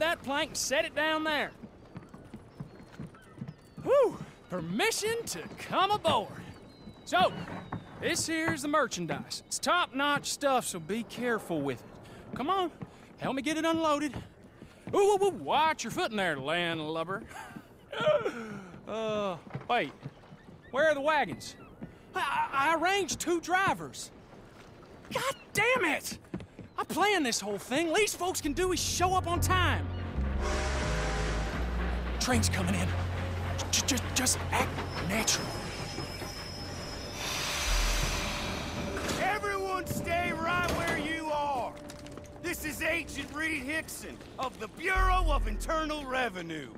that plank and set it down there. Whew! Permission to come aboard. So, this here's the merchandise. It's top-notch stuff, so be careful with it. Come on, help me get it unloaded. Ooh, ooh, ooh, watch your foot in there, landlubber. uh, wait. Where are the wagons? I, I arranged two drivers. God damn it! I planned this whole thing. Least folks can do is show up on time. Train's coming in. Just, just, just act natural. Everyone stay right where you are. This is Agent Reed Hickson of the Bureau of Internal Revenue.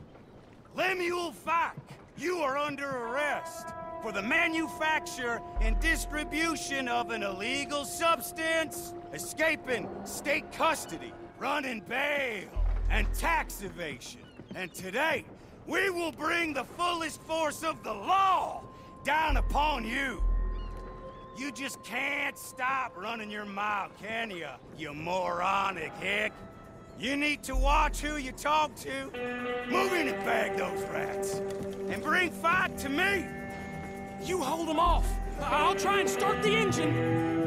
Lemuel Fack, you are under arrest for the manufacture and distribution of an illegal substance, escaping state custody, running bail, and tax evasion. And today, we will bring the fullest force of the law down upon you. You just can't stop running your mouth, can you, you moronic hick? You need to watch who you talk to. Move in and bag those rats. And bring fight to me. You hold them off. I'll try and start the engine.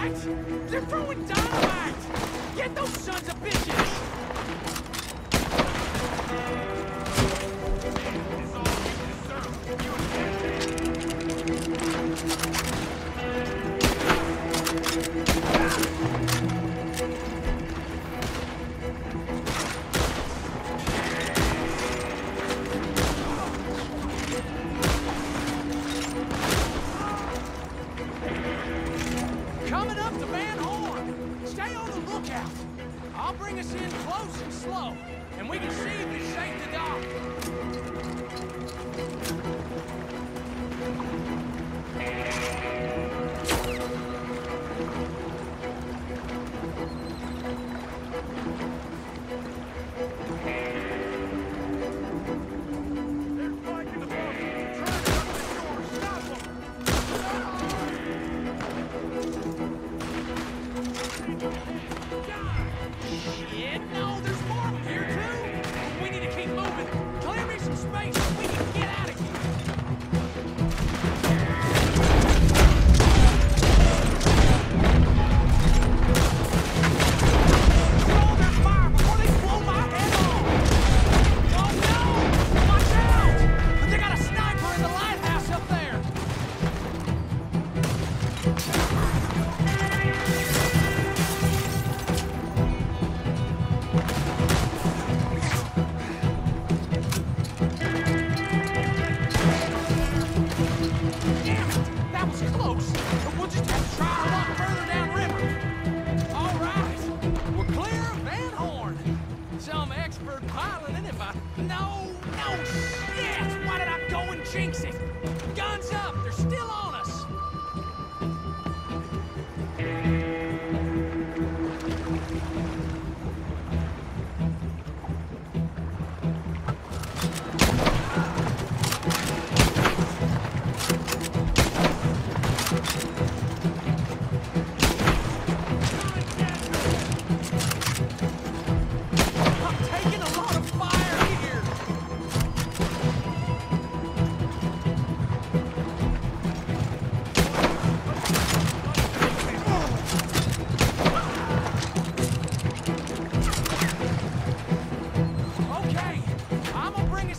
They're throwing dynamite! Get those sons of bitches!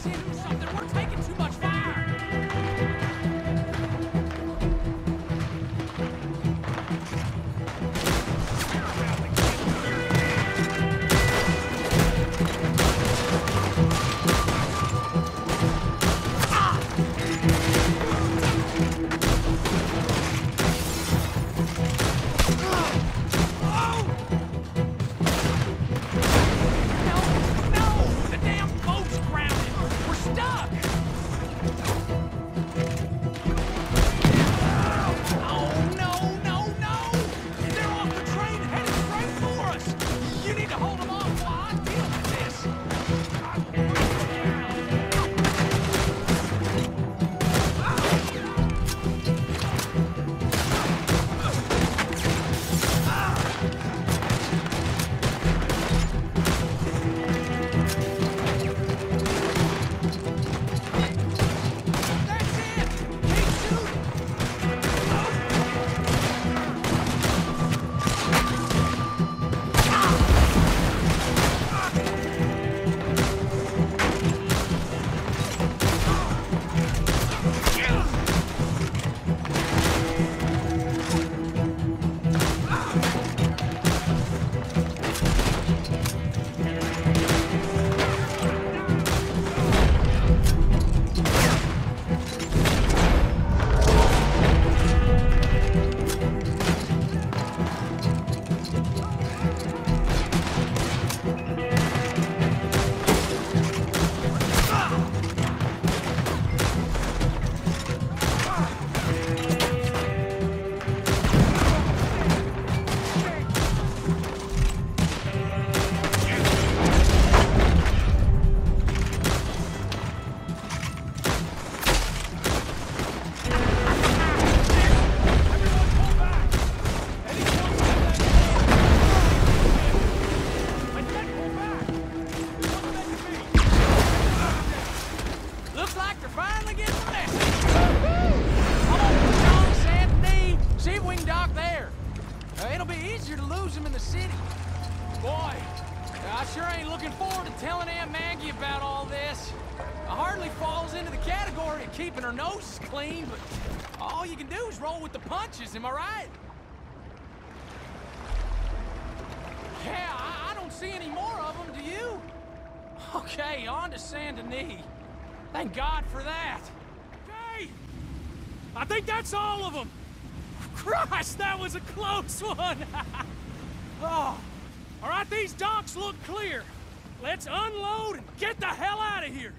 I'm gonna There. Uh, it'll be easier to lose them in the city. Boy, I sure ain't looking forward to telling Aunt Maggie about all this. It hardly falls into the category of keeping her noses clean, but all you can do is roll with the punches, am I right? Yeah, I, I don't see any more of them, do you? Okay, on to Saint Denis. Thank God for that. Hey! I think that's all of them! Christ, that was a close one! oh, all right, these docks look clear. Let's unload and get the hell out of here.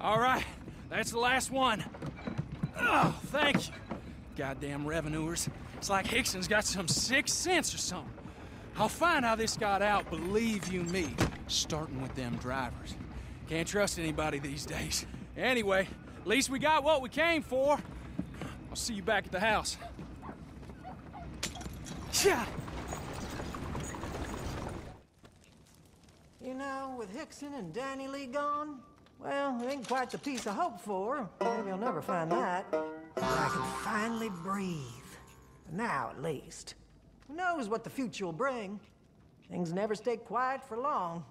All right, that's the last one. Oh, thank you. Goddamn revenuers. It's like Hickson's got some sixth sense or something. I'll find how this got out, believe you me, starting with them drivers. Can't trust anybody these days. Anyway, at least we got what we came for. I'll see you back at the house. Yeah. You know, with Hickson and Danny Lee gone, well, it ain't quite the peace I hoped for. Maybe I'll never find that. But I can finally breathe. Now, at least. Who knows what the future will bring? Things never stay quiet for long.